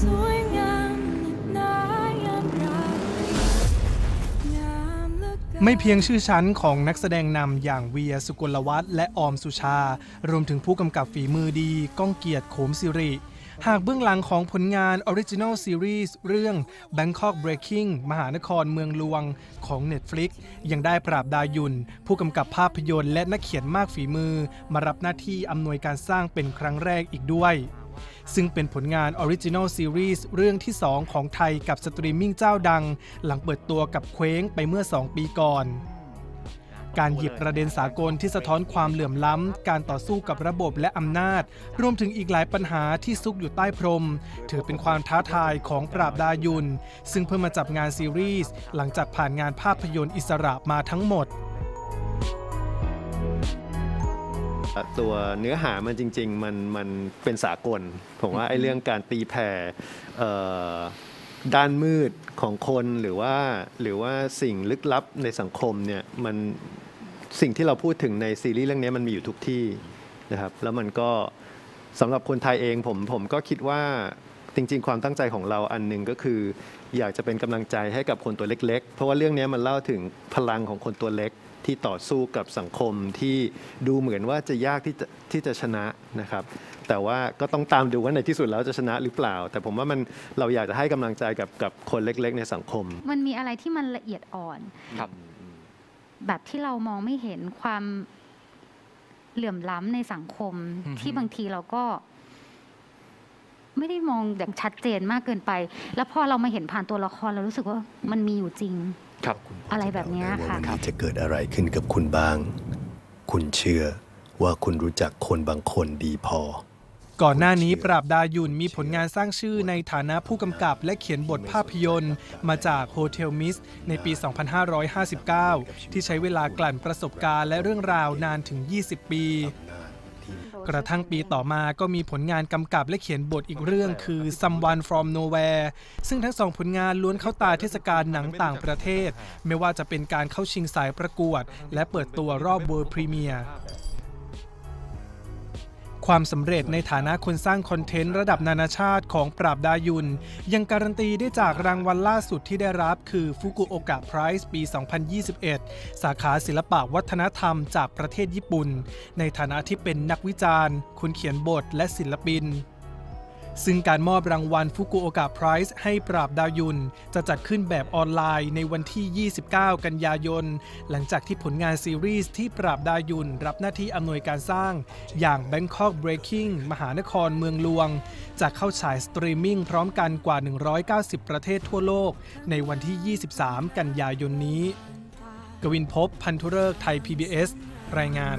สวยงามนักหนายามราตรีงามเหลือเกิน ไม่เพียงชื่อชั้นของนักแสดงนำอย่างเวียสุกลวัฒน์และออมสุชา รวมถึงผู้กำกับฝีมือดี ก้องเกียรติโขมสิริ หากเบื้องหลังของผลงาน Original Series เรื่อง Bangkok Breaking มหานครเมืองลวงของ Netflix ยังได้ปราบดายุน ผู้กำกับภาพยนตร์และนักเขียนมากฝีมือ มารับหน้าที่อำนวยการสร้างเป็นครั้งแรกอีกด้วย ซึ่งเป็นผลงาน Original Series เรื่องที่ 2 ของไทยกับสตรีมมิ่งเจ้าดัง หลังเปิดตัวกับเคว้งไปเมื่อ 2 ปีก่อนการหยิบประเด็นสากลที่สะท้อนความเหลื่อมล้ำ การต่อสู้กับระบบและอำนาจ รวมถึงอีกหลายปัญหาที่ซุกอยู่ใต้พรม ถือเป็นความท้าทายของปราบดา หยุ่น ซึ่งเพิ่งมาจับงานซีรีส์หลังจากผ่านงานภาพยนตร์อิสระมาทั้งหมด ตัวเนื้อหามันจริง ๆ มันมันเป็นสากล ผมว่าไอ้เรื่องการตีแผ่เอ่อด้านมืดของคนหรือว่าหรือว่าสิ่งลึกลับในสังคมเนี่ยมันสิ่งที่เราพูดถึงในซีรีส์เรื่องนี้มันมีอยู่ทุกที่นะครับ แล้วมันก็สำหรับคนไทยเองผมผมก็คิดว่าจริง ๆ ความตั้งใจของเราอันหนึ่งก็คือ อยากจะเป็นกำลังใจให้กับคนตัวเล็ก ๆ เพราะว่าเรื่องนี้มันเล่าถึงพลังของคนตัวเล็ก ที่ต่อสู้กับสังคมที่ดูเหมือนว่าจะยากที่จะที่จะชนะนะครับ แต่ว่าก็ต้องตามดูว่าในที่สุดแล้วจะชนะหรือเปล่า แต่ผมว่ามันเราอยากจะให้กำลังใจกับกับคนเล็ก ๆ ในสังคม มันมีอะไรที่มันละเอียดอ่อนครับแบบที่เรามองไม่เห็นความเหลื่อมล้ำในสังคมอือฮึที่บางทีเราก็ ไม่ได้มองอย่างชัดเจนมากเกินไป แล้วพอเรามาเห็นผ่านตัวละครเรารู้สึกว่ามันมีอยู่จริง ครับอะไรแบบเนี้ยค่ะว่าวันนี้จะเกิดอะไรขึ้นกับคุณบ้าง คุณเชื่อว่าคุณรู้จักคนบางคนดีพอ ก่อนหน้านี้ปราบดายุนมีผลงานสร้างชื่อในฐานะผู้กำกับและเขียนบทภาพยนตร์ มาจาก Hotel Miss ในปี 2559 ที่ใช้เวลากลั่นประสบการณ์และเรื่องราวนานถึง 20 ปี กระทั่งปีต่อมาก็มีผลงานกำกับและเขียนบทอีกเรื่องคือ Someone from Nowhere ซึ่งทั้งสองผลงานล้วนเข้าตาเทศกาลหนังต่างประเทศ ไม่ว่าจะเป็นการเข้าชิงสายประกวด และเปิดตัวรอบ World Premiere ความสำเร็จในฐานะคนสร้างคอนเทนต์ระดับนานาชาติของปราบดายุน ยังการันตีได้จากรางวัลล่าสุดที่ได้รับคือฟุกุโอกะไพรส์ปี 2021 สาขาศิลปะวัฒนธรรมจากประเทศญี่ปุ่น ในฐานะที่เป็นนักวิจารณ์คนเขียนบทและศิลปิน ซึ่งการมอบรางวัลฟุกุโอกะ Prize ให้ปราบดา หยุ่น จะจัดขึ้นแบบออนไลน์ในวันที่ 29 กันยายน หลังจากที่ผลงานซีรีส์ที่ปราบดา หยุ่น รับหน้าที่อำนวยการสร้าง อย่าง Bangkok Breaking มหานครเมืองลวง จะเข้าฉายสตรีมมิ่งพร้อมกันกว่า 190 ประเทศทั่วโลก ในวันที่ 23 กันยายนนี้ กวินพบพันธุเริกษ์ไทย PBS รายงาน